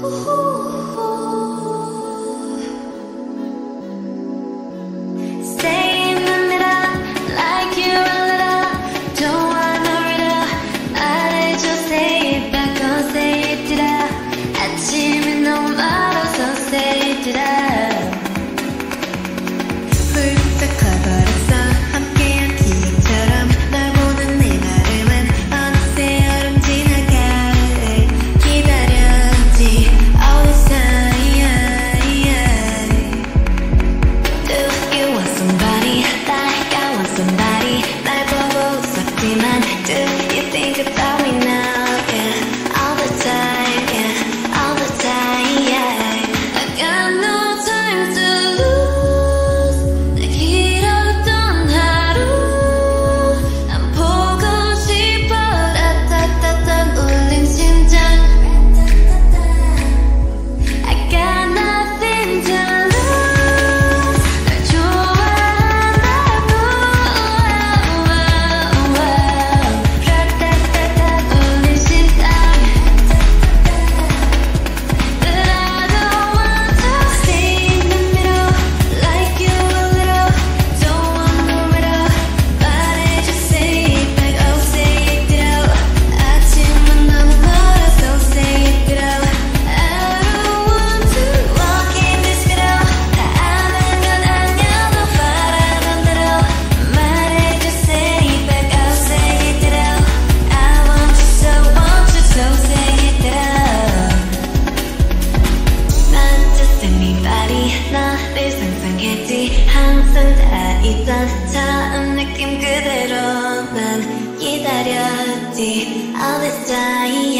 Oh. 처음 느낌 그대로 난 기다렸지. All this time